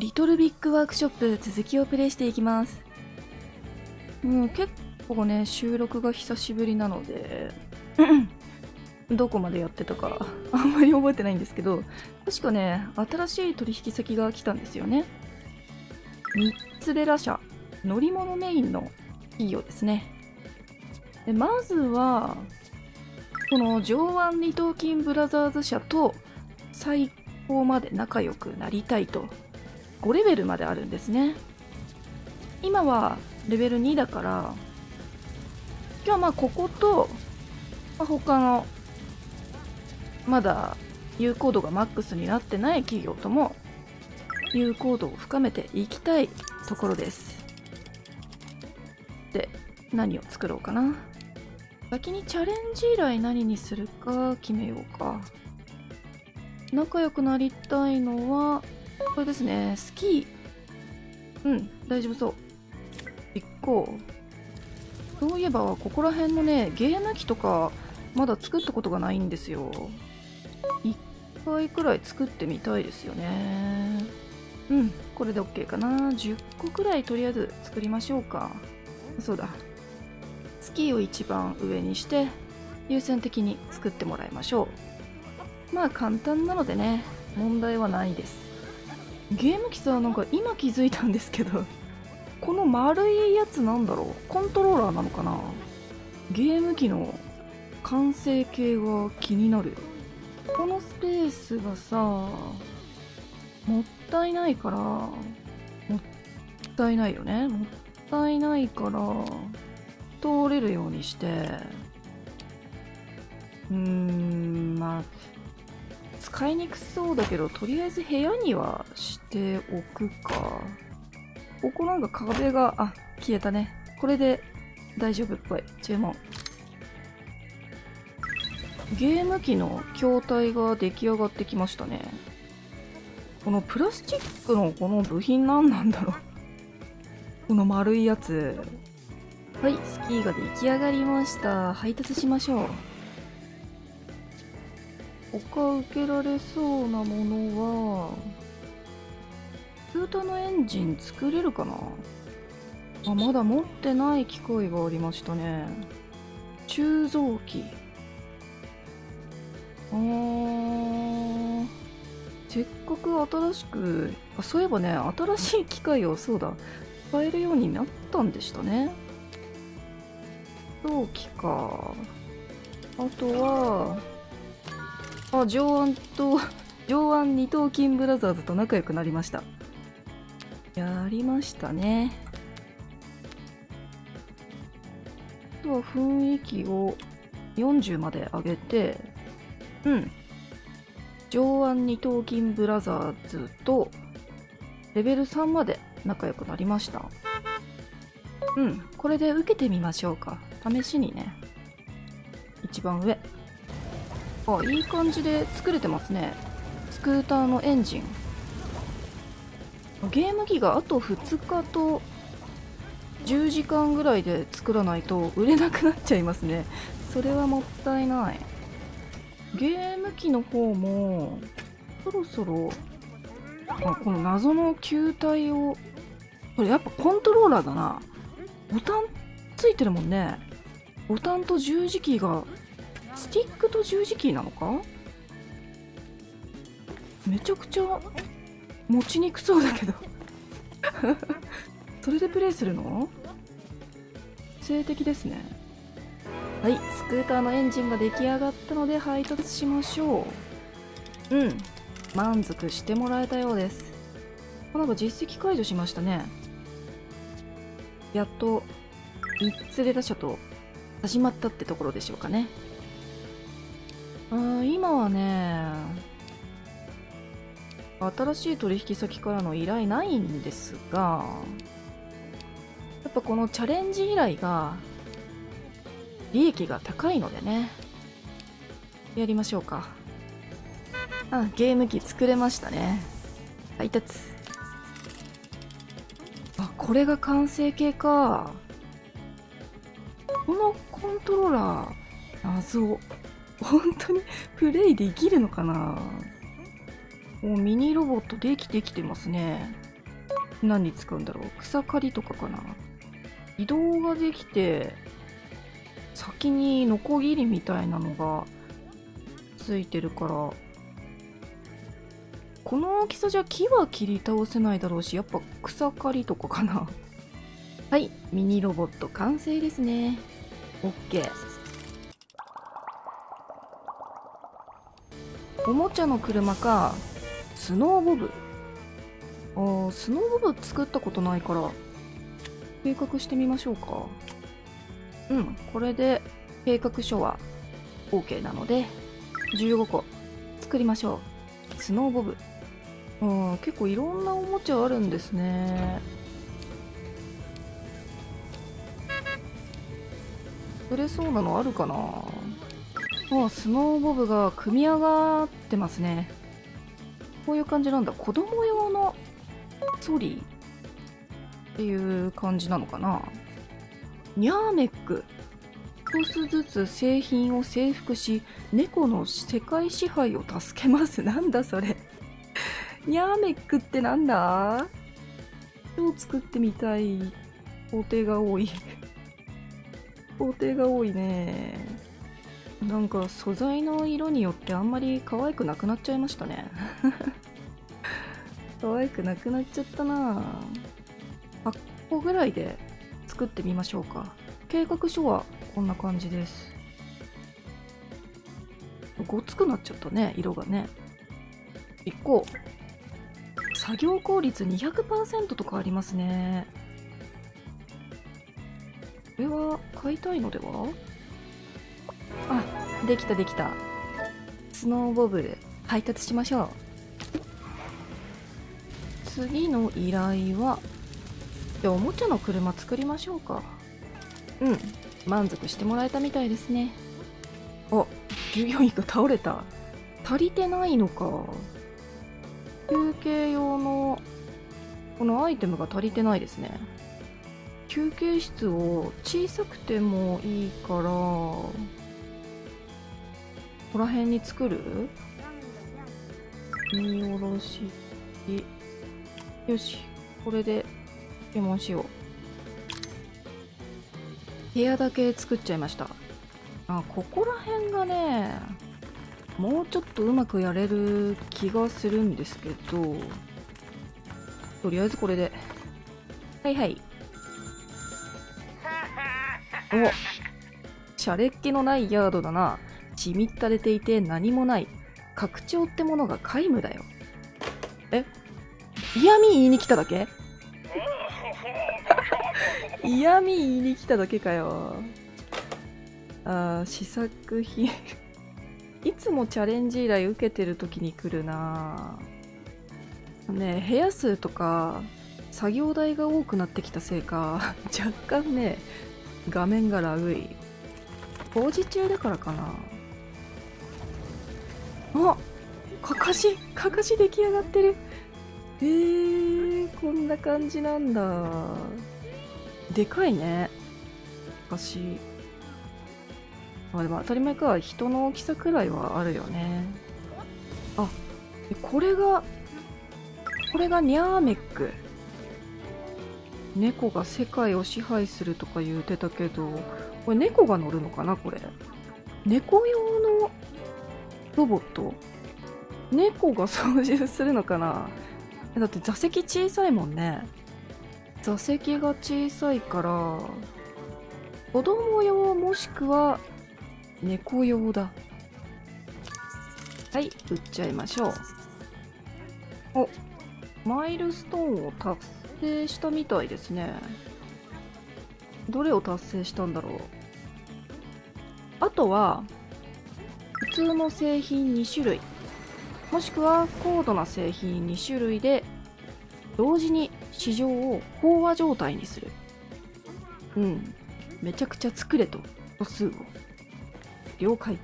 リトルビッグワークショップ続きをプレイしていきます。もう結構ね収録が久しぶりなのでどこまでやってたかあんまり覚えてないんですけど確かね新しい取引先が来たんですよね。三つベラ社乗り物メインの企業ですね。でまずはこの上腕二頭筋ブラザーズ社と最高まで仲良くなりたいと5レベルまであるんですね。今はレベル2だから今日はまあここと、まあ、他のまだ有効度がマックスになってない企業とも有効度を深めていきたいところです。で何を作ろうかな。先にチャレンジ以来何にするか決めようか。仲良くなりたいのはこれですね。スキー。うん大丈夫そう。行。こうそういえばここら辺のねゲーム機とかまだ作ったことがないんですよ。1回くらい作ってみたいですよね。うんこれで OK かな。10個くらいとりあえず作りましょうか。そうだ。スキーを一番上にして優先的に作ってもらいましょう。まあ簡単なのでね問題はないです。ゲーム機さなんか今気づいたんですけどこの丸いやつなんだろう？コントローラーなのかな？ゲーム機の完成形が気になる。このスペースがさもったいないからもったいないよね？もったいないから通れるようにして。うーんまあ使いにくそうだけどとりあえず部屋にはしておくか。ここなんか壁があ消えたね。これで大丈夫っぽい。注文。ゲーム機の筐体が出来上がってきましたね。このプラスチックのこの部品何なんだろう。この丸いやつ。はいスキーが出来上がりました。配達しましょう。他受けられそうなものはスータのエンジン作れるかな？あまだ持ってない機械がありましたね。鋳造機。あー。せっかく新しくあそういえばね新しい機械をそうだ使えるようになったんでしたね。陶器か。あとはあ上腕と上腕二頭筋ブラザーズと仲良くなりました。やりましたね。あとは雰囲気を40まで上げてうん。上腕二頭筋ブラザーズとレベル3まで仲良くなりました。うん。これで受けてみましょうか。試しにね。一番上。あいい感じで作れてますね。スクーターのエンジン。ゲーム機があと2日と10時間ぐらいで作らないと売れなくなっちゃいますね。それはもったいない。ゲーム機の方もそろそろあこの謎の球体をこれやっぱコントローラーだな。ボタンついてるもんね。ボタンと十字キーがスティックと十字キーなのか？めちゃくちゃ持ちにくそうだけど。それでプレイするの？性的ですね。はいスクーターのエンジンが出来上がったので配達しましょう。うん満足してもらえたようです。なんか実績解除しましたね。やっと3つ出た社と始まったってところでしょうかね。あ今はね新しい取引先からの依頼ないんですがやっぱこのチャレンジ依頼が利益が高いのでねやりましょうか。あゲーム機作れましたね。配達。あこれが完成形か。このコントローラー謎。本当にプレイできるのかな？もうミニロボットできてきてますね。何に使うんだろう？草刈りとかかな？移動ができて先にノコギリみたいなのがついてるからこの大きさじゃ木は切り倒せないだろうしやっぱ草刈りとかかな？はいミニロボット完成ですね。OK おもちゃの車か。スノーボブ。あースノーボブ作ったことないから計画してみましょうか。うんこれで計画書は OK なので15個作りましょう。スノーボブ。うん結構いろんなおもちゃあるんですね。作れそうなのあるかな？あスノーボブが組み上がってますね。こういう感じなんだ。子供用のソリっていう感じなのかな。ニャーメック。一つずつ製品を征服し猫の世界支配を助けます。なんだそれ。ニャーメックってなんだ。超作ってみたい。工程が多い。工程が多いね。なんか素材の色によってあんまり可愛くなくなっちゃいましたね。可愛くなくなっちゃったな。8個ぐらいで作ってみましょうか。計画書はこんな感じです。ごつくなっちゃったね色がね。1個。作業効率200%とかありますね。これは買いたいのでは？できたできた。スノーボブル配達しましょう。次の依頼はじゃあおもちゃの車作りましょうか。うん。満足してもらえたみたいですね。あ従業員が倒れた。足りてないのか。休憩用のこのアイテムが足りてないですね。休憩室を小さくてもいいからここら辺に作る？見下ろし。よしこれで注文しよう。部屋だけ作っちゃいました。あここら辺がねもうちょっとうまくやれる気がするんですけどとりあえずこれで。はいはい。おシャレっ気のないヤードだなちみったれていて何もない。拡張ってものが皆無だよ。え？嫌味言いに来ただけ？嫌味言いに来ただけかよ。あー試作品。いつもチャレンジ依頼受けてる時に来るな。ね部屋数とか作業台が多くなってきたせいか 若干ね画面がラグい。工事中だからかなあかかしかかし出来上がってる。えー、こんな感じなんだ。でかいね。かかし。あでも当たり前か。人の大きさくらいはあるよね。あこれがこれがニャーメック。猫が世界を支配するとか言うてたけどこれ猫が乗るのかなこれ。猫用のロボット？猫が操縦するのかな？だって座席小さいもんね。座席が小さいから子供用もしくは猫用だ。はい売っちゃいましょう。おマイルストーンを達成したみたいですね。どれを達成したんだろう？あとは通の製品2種類。もしくは高度な製品2種類で同時に市場を飽和状態にする。うん。めちゃくちゃ作れと。素数を。了解。